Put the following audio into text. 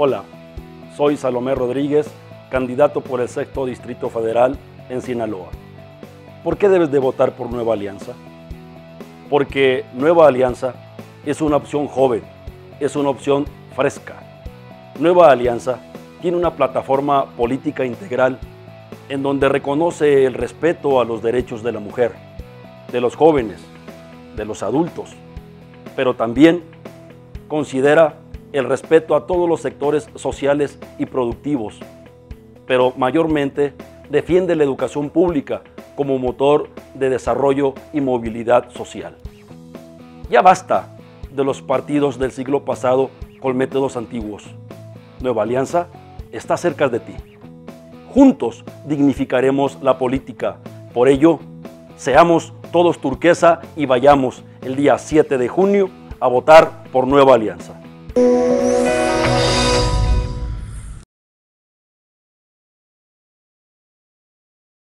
Hola, soy Salomé Rodríguez, candidato por el sexto Distrito Federal en Sinaloa. ¿Por qué debes de votar por Nueva Alianza? Porque Nueva Alianza es una opción joven, es una opción fresca. Nueva Alianza tiene una plataforma política integral en donde reconoce el respeto a los derechos de la mujer, de los jóvenes, de los adultos, pero también considera el respeto a todos los sectores sociales y productivos, pero mayormente defiende la educación pública como motor de desarrollo y movilidad social. Ya basta de los partidos del siglo pasado con métodos antiguos. Nueva Alianza está cerca de ti. Juntos dignificaremos la política. Por ello, seamos todos turquesa y vayamos el día 7 de junio a votar por Nueva Alianza.